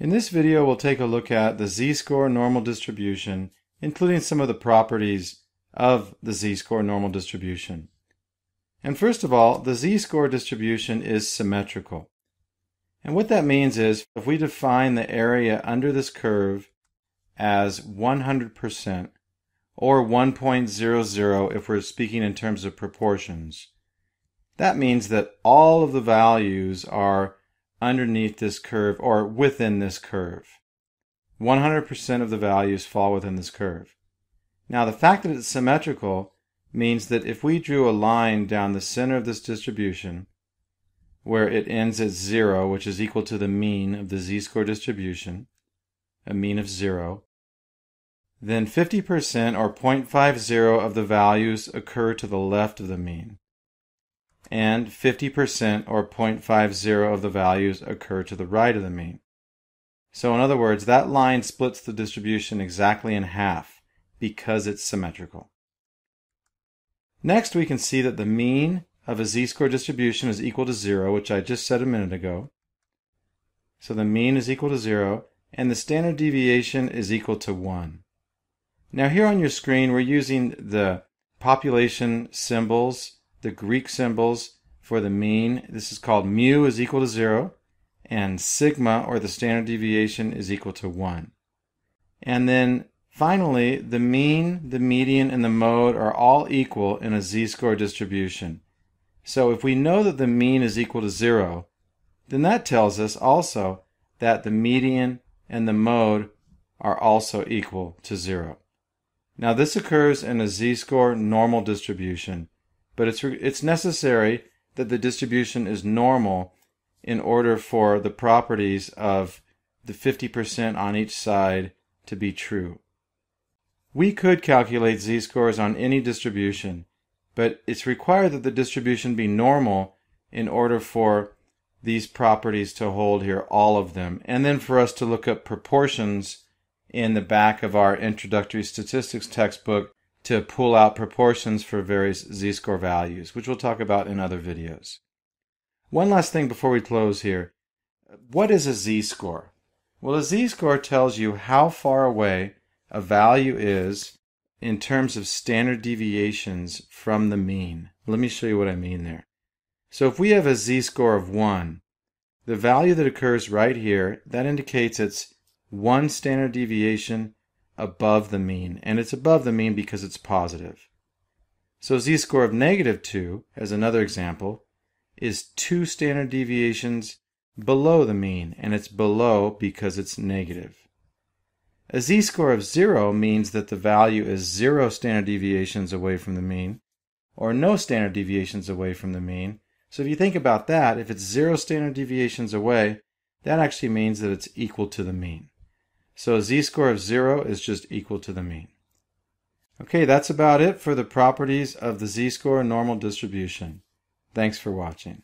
In this video, we'll take a look at the z-score normal distribution, including some of the properties of the z-score normal distribution. And first of all, the z-score distribution is symmetrical. And what that means is if we define the area under this curve as 100% or 1.00 if we're speaking in terms of proportions, that means that all of the values are underneath this curve or within this curve. 100% of the values fall within this curve. Now the fact that it's symmetrical means that if we drew a line down the center of this distribution where it ends at 0, which is equal to the mean of the z-score distribution, a mean of 0, then 50% or 0.50 of the values occur to the left of the mean and 50% or 0.50 of the values occur to the right of the mean. So in other words, that line splits the distribution exactly in half because it's symmetrical. Next, we can see that the mean of a z-score distribution is equal to 0, which I just said a minute ago. So the mean is equal to 0, and the standard deviation is equal to 1. Now here on your screen, we're using the population symbols the Greek symbols for the mean. This is called mu is equal to 0 and sigma or the standard deviation is equal to 1. And then finally, the mean, the median, and the mode are all equal in a z-score distribution. So if we know that the mean is equal to 0, then that tells us also that the median and the mode are also equal to 0. Now this occurs in a z-score normal distribution but it's, it's necessary that the distribution is normal in order for the properties of the 50% on each side to be true. We could calculate z-scores on any distribution, but it's required that the distribution be normal in order for these properties to hold here, all of them, and then for us to look up proportions in the back of our introductory statistics textbook to pull out proportions for various z-score values, which we'll talk about in other videos. One last thing before we close here. What is a z-score? Well, a z-score tells you how far away a value is in terms of standard deviations from the mean. Let me show you what I mean there. So if we have a z-score of 1, the value that occurs right here, that indicates it's one standard deviation above the mean, and it's above the mean because it's positive. So z-score of negative 2, as another example, is two standard deviations below the mean, and it's below because it's negative. A z-score of 0 means that the value is 0 standard deviations away from the mean, or no standard deviations away from the mean. So if you think about that, if it's 0 standard deviations away, that actually means that it's equal to the mean. So a z-score of 0 is just equal to the mean. Okay, that's about it for the properties of the z-score normal distribution. Thanks for watching.